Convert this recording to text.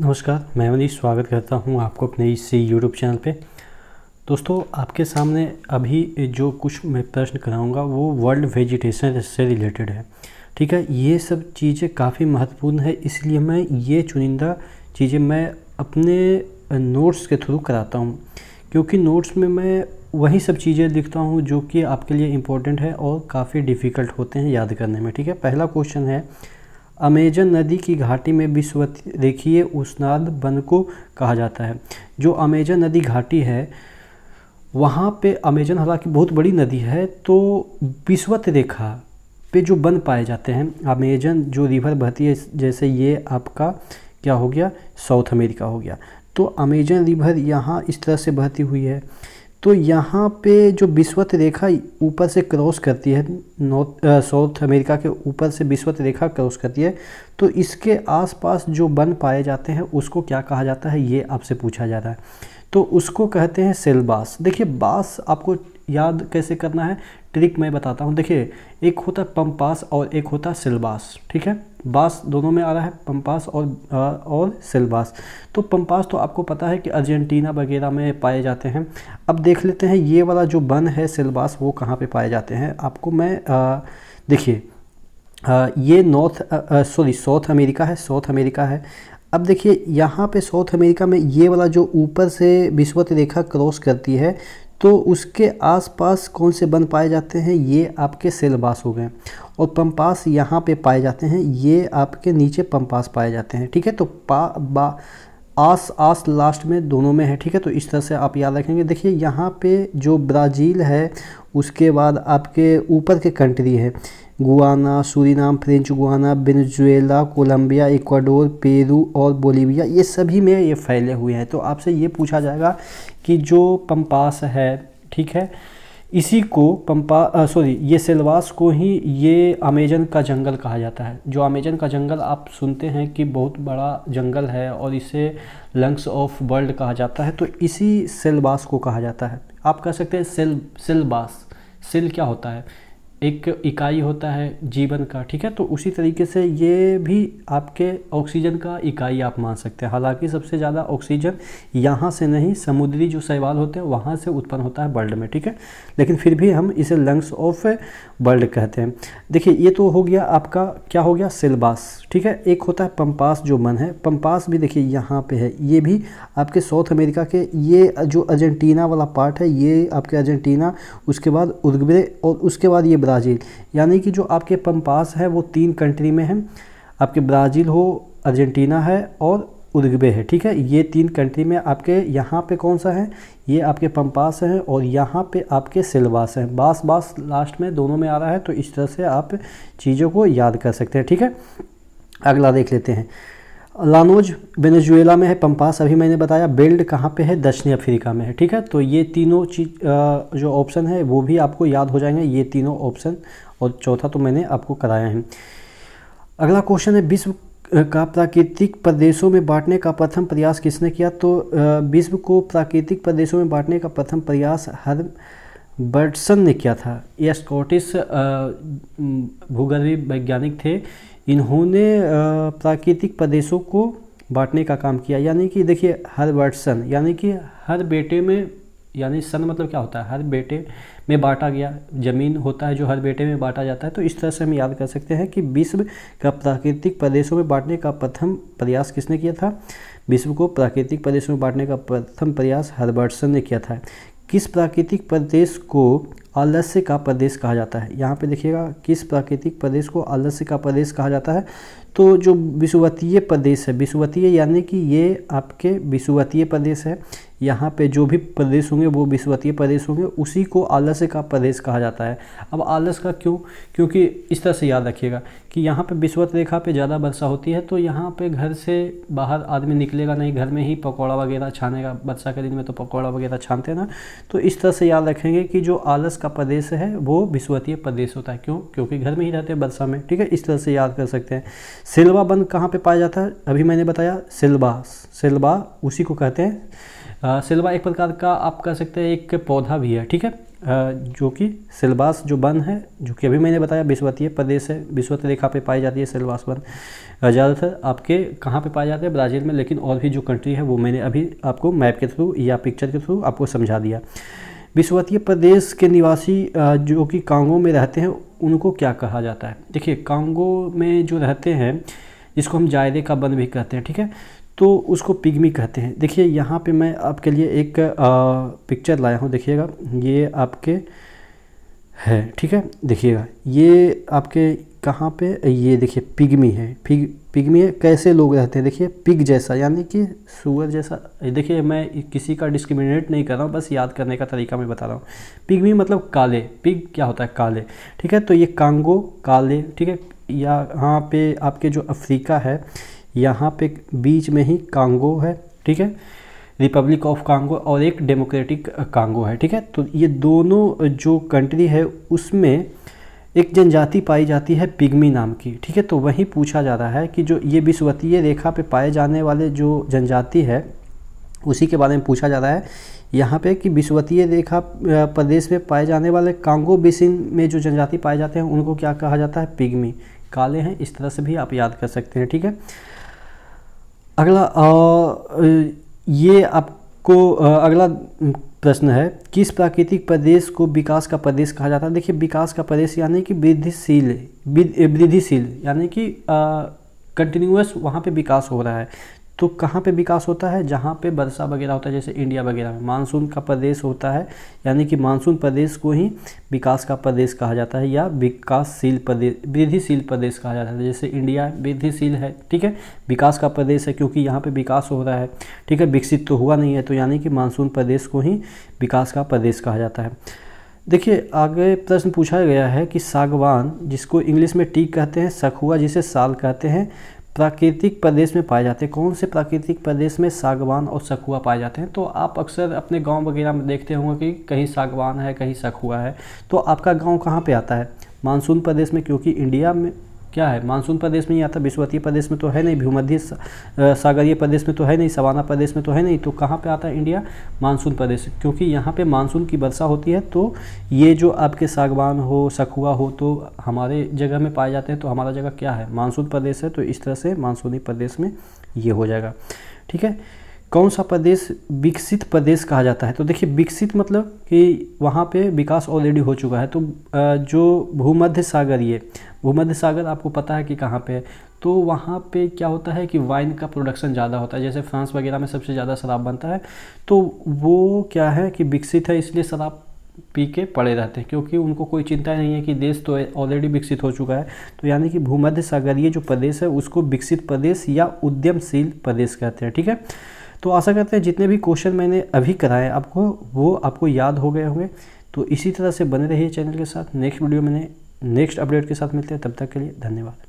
नमस्कार, मैं मनीष स्वागत करता हूँ आपको अपने इस यूट्यूब चैनल पे। दोस्तों, आपके सामने अभी जो कुछ मैं प्रश्न कराऊँगा, वो वर्ल्ड वेजिटेशन से रिलेटेड है। ठीक है, ये सब चीज़ें काफ़ी महत्वपूर्ण है, इसलिए मैं ये चुनिंदा चीज़ें मैं अपने नोट्स के थ्रू कराता हूँ। क्योंकि नोट्स में मैं वही सब चीज़ें लिखता हूँ जो कि आपके लिए इम्पोर्टेंट है और काफ़ी डिफ़िकल्ट होते हैं याद करने में। ठीक है, पहला क्वेश्चन है अमेजन नदी की घाटी में विश्वत रेखीय उष्णाद वन को कहा जाता है। जो अमेजन नदी घाटी है, वहाँ पे अमेजन हालाँकि बहुत बड़ी नदी है तो विश्वत रेखा पे जो वन पाए जाते हैं, अमेजन जो रिवर बहती है, जैसे ये आपका क्या हो गया, साउथ अमेरिका हो गया। तो अमेजन रिवर यहाँ इस तरह से बहती हुई है तो यहाँ पे जो विश्वत रेखा ऊपर से क्रॉस करती है, नॉर्थ साउथ अमेरिका के ऊपर से विश्वत रेखा क्रॉस करती है तो इसके आसपास जो वन पाए जाते हैं, उसको क्या कहा जाता है? ये आपसे पूछा जा रहा है। तो उसको कहते हैं सेल बास देखिए, बास आपको याद कैसे करना है? ट्रिक मैं बताता हूँ। देखिए, एक होता है पंपास और एक होता है सिलबास, ठीक है? बास दोनों में आ रहा है पंपास और आ, और सिलबास। तो पंपास तो आपको पता है कि अर्जेंटीना वगैरह में पाए जाते हैं। अब देख लेते हैं ये वाला जो बन है सिलबास वो कहाँ पे पाए जाते हैं? आपको मैं देखिए ये नॉर्थ सॉरी साउथ अमेरिका है साउथ अमेरिका है। अब देखिए यहाँ पे साउथ अमेरिका में ये वाला जो ऊपर से विश्वत रेखा क्रॉस करती है तो उसके आसपास कौन से बन पाए जाते हैं? ये आपके सेलबास हो गए। और पंपास यहाँ पे पाए जाते हैं। ये आपके नीचे पंपास पाए जाते हैं। ठीक है? तो पा, बा, आस आस लास्ट में दोनों में है। ठीक है? तो इस तरह से आप याद रखेंगे। देखिए, यहाँ पे जो ब्राज़ील है, उसके बाद आपके ऊपर के कंट्री है। Guyana, Suriname, French Guiana, Venezuela, Colombia, Ecuador, Peru और बोलीविया, ये सभी में ये फैले हुए हैं। तो आपसे ये पूछा जाएगा कि जो पंपास है, ठीक है इसी को पंपा सॉरी ये सेलवास को ही ये अमेजन का जंगल कहा जाता है। जो अमेजन का जंगल आप सुनते हैं कि बहुत बड़ा जंगल है और इसे लंग्स ऑफ़ वर्ल्ड कहा जाता है तो इसी सेलवास को कहा जाता है। आप कह सकते हैं सेल सेलबास सेल क्या होता है? एक इकाई होता है जीवन का, ठीक है? तो उसी तरीके से ये भी आपके ऑक्सीजन का इकाई आप मान सकते हैं। हालाँकि सबसे ज़्यादा ऑक्सीजन यहाँ से नहीं, समुद्री जो शैवाल होते हैं, वहाँ से उत्पन्न होता है वर्ल्ड में, ठीक है? लेकिन फिर भी हम इसे लंग्स ऑफ़ वर्ल्ड कहते हैं। देखिए, ये तो हो गया आपका, क्या हो गया? सिलबास, ठीक है? एक होता है पंपास, जो मन है। पंपास भी देखिए यहाँ पे है। ये भी आपके साउथ अमेरिका के, ये जो अर्जेंटीना वाला पार्ट है, ये आपके अर्जेंटीना, उसके बाद उर्गवे और उसके बाद ये ब्राज़ील। यानी कि जो आपके पम्पास है, वो तीन कंट्री में है। आपके ब्राज़ील हो, अर्जेंटीना है और उर्गवे है, ठीक है? ये तीन कंट्री में आपके यहाँ पे कौन सा है? ये आपके पंपास है और यहाँ पे आपके सिलवास है। बास बास लास्ट में दोनों में आ रहा है तो इस तरह से आप चीज़ों को याद कर सकते हैं, ठीक है? अगला देख लेते हैं। लानोज, वेनेजुएला में है, पंपास, अभी मैंने बताया बेल्ड कहाँ पे है? दक्षिणी अफ्रीका में है, ठीक है? तो ये तीनों चीज़ जो ऑप्शन है, वो भी आपको याद हो जाएँगे, ये तीनों ऑप्शन और चौथा तो मैंने आपको कराया है। अगला क्वेश्चन है, विश्व का प्राकृतिक प्रदेशों में बांटने का प्रथम प्रयास किसने किया? तो विश्व को प्राकृतिक प्रदेशों में बांटने का प्रथम प्रयास हर बर्टसन ने किया था। ये स्कॉटिश भूगर्भी वैज्ञानिक थे। इन्होंने प्राकृतिक प्रदेशों को बांटने का काम किया। यानी कि देखिए हर वर्सन यानी कि हर बेटे में, यानी सन मतलब क्या होता है? हर बेटे में बांटा गया, ज़मीन होता है जो हर बेटे में बांटा जाता है। तो इस तरह से हम याद कर सकते हैं कि विश्व का प्राकृतिक प्रदेशों में बांटने का प्रथम प्रयास किसने किया था? विश्व को प्राकृतिक प्रदेशों में बांटने का प्रथम प्रयास हर्बर्टसन ने किया था। किस प्राकृतिक प्रदेश को आलस्य का प्रदेश कहा जाता है? यहाँ पे देखिएगा, किस प्राकृतिक प्रदेश को आलस्य का प्रदेश कहा जाता है? तो जो विषुवतीय प्रदेश है, विषुवतीय यानी कि ये आपके विषुवतीय प्रदेश है। यहाँ पे जो भी प्रदेश होंगे, वो विश्वतीय प्रदेश होंगे, उसी को आलस्य का प्रदेश कहा जाता है। अब आलस का क्यों? क्योंकि इस तरह से याद रखिएगा कि यहाँ पे विश्वत रेखा पे ज़्यादा वर्षा होती है तो यहाँ पे घर से बाहर आदमी निकलेगा नहीं, घर में ही पकौड़ा वगैरह छानेगा। वर्षा के दिन में तो पकौड़ा वगैरह छानते ना। तो इस तरह से याद रखेंगे कि जो आलस का प्रदेश है, वो विश्वतीय प्रदेश होता है। क्यों? क्योंकि घर में ही रहते हैं वर्षा में, ठीक है? इस तरह से याद कर सकते हैं। सिल्वा बंद कहाँ पर पाया जाता है? अभी मैंने बताया सिल्बा सिल्बा उसी को कहते हैं। सिल्वा एक प्रकार का आप कह सकते हैं एक पौधा भी है, ठीक है? जो कि सिलबास जो वन है, जो कि अभी मैंने बताया विश्वतीय प्रदेश है विश्वत रेखा पे पाई जाती है सिलबास वन। ज़्यादातर आपके कहाँ पे पाए जाते हैं? ब्राज़ील में, लेकिन और भी जो कंट्री है, वो मैंने अभी आपको मैप के थ्रू या पिक्चर के थ्रू आपको समझा दिया। विश्वतीय प्रदेश के निवासी जो कि कांगो में रहते हैं, उनको क्या कहा जाता है? देखिए, कांगो में जो रहते हैं, जिसको हम जायदे का बंद भी कहते हैं, ठीक है? तो उसको पिग्मी कहते हैं। देखिए यहाँ पे मैं आपके लिए एक आ, पिक्चर लाया हूँ देखिएगा। ये आपके है ठीक है? देखिएगा ये आपके कहाँ पे ये देखिए पिग्मी है। पिग पिग्मी है कैसे लोग रहते हैं? देखिए पिग जैसा यानी कि सुअर जैसा। देखिए मैं किसी का डिस्क्रिमिनेट नहीं कर रहा हूँ बस याद करने का तरीका मैं बता रहा हूँ। पिग्मी मतलब काले। पिग क्या होता है? काले। ठीक है तो ये कांगो काले ठीक है? या यहाँ पे आपके जो अफ्रीका है यहाँ पे बीच में ही कांगो है, ठीक है? रिपब्लिक ऑफ़ कांगो और एक डेमोक्रेटिक कांगो है, ठीक है? तो ये दोनों जो कंट्री है, उसमें एक जनजाति पाई जाती है पिग्मी नाम की, ठीक है? तो वहीं पूछा जा रहा है कि जो ये विश्वतीय रेखा पे पाए जाने वाले जो जनजाति है, उसी के बारे में पूछा जा रहा है। यहाँ पे कि विश्वतीय रेखा प्रदेश में पाए जाने वाले कांगो बेसिन में जो जनजाति पाए जाते हैं, उनको क्या कहा जाता है? पिग्मी। काले हैं, इस तरह से भी आप याद कर सकते हैं, ठीक है? अगला आ, ये आपको अगला प्रश्न है किस प्राकृतिक प्रदेश को विकास का प्रदेश कहा जाता है? देखिए विकास का प्रदेश यानी कि वृद्धिशील वृद्धिशील यानी कि कंटिन्यूस वहाँ पे विकास हो रहा है। तो कहाँ पे विकास होता है? जहाँ पे वर्षा वगैरह होता है, जैसे इंडिया वगैरह में। मानसून का प्रदेश होता है, यानी कि मानसून प्रदेश को ही विकास का प्रदेश कहा जाता है या विकासशील प्रदेश वृद्धिशील प्रदेश कहा जाता है। जैसे इंडिया वृद्धिशील है, ठीक है? विकास का प्रदेश है क्योंकि यहाँ पर विकास हो रहा है, ठीक है? विकसित तो हुआ नहीं है तो यानी कि मानसून प्रदेश को ही विकास का प्रदेश कहा जाता है। देखिए, आगे प्रश्न पूछा गया है कि सागवान, जिसको इंग्लिश में टीक कहते हैं, सखुआ जिसे साल कहते हैं प्राकृतिक प्रदेश में पाए जाते हैं। कौन से प्राकृतिक प्रदेश में सागवान और सखुआ पाए जाते हैं? तो आप अक्सर अपने गाँव वगैरह में देखते होंगे कि कहीं सागवान है, कहीं सखुआ है। तो आपका गाँव कहाँ पे आता है? मानसून प्रदेश में, क्योंकि इंडिया में क्या है? मानसून प्रदेश में ही आता विश्वतीय प्रदेश में तो है नहीं, भूमध्य सागरीय प्रदेश में तो है नहीं, सवाना प्रदेश में तो है नहीं तो कहाँ पे आता है इंडिया? मानसून प्रदेश। क्योंकि यहाँ पे मानसून की वर्षा होती है तो ये जो आपके सागवान हो, सखुआ हो तो हमारे जगह में पाए जाते हैं तो हमारा जगह क्या है? मानसून प्रदेश है तो इस तरह से मानसूनी प्रदेश में ये हो जाएगा। ठीक है? कौन सा प्रदेश विकसित प्रदेश कहा जाता है? तो देखिए, विकसित मतलब कि वहाँ पे विकास ऑलरेडी हो चुका है। तो जो भूमध्य सागरीय भूमध्य सागर आपको पता है कि कहाँ पे है। तो वहाँ पे क्या होता है कि वाइन का प्रोडक्शन ज़्यादा होता है। जैसे फ्रांस वगैरह में सबसे ज़्यादा शराब बनता है। तो वो क्या है कि विकसित है, इसलिए शराब पी के पड़े रहते हैं। क्योंकि उनको कोई चिंता नहीं है कि देश तो ऑलरेडी विकसित हो चुका है। तो यानी कि भूमध्य सागरीय जो प्रदेश है, उसको विकसित प्रदेश या उद्यमशील प्रदेश कहते हैं। ठीक है? तो आशा करते हैं जितने भी क्वेश्चन मैंने अभी कराए आपको, वो आपको याद हो गए होंगे। तो इसी तरह से बने रहिए चैनल के साथ। नेक्स्ट वीडियो मैंने, नेक्स्ट अपडेट के साथ मिलते हैं। तब तक के लिए धन्यवाद।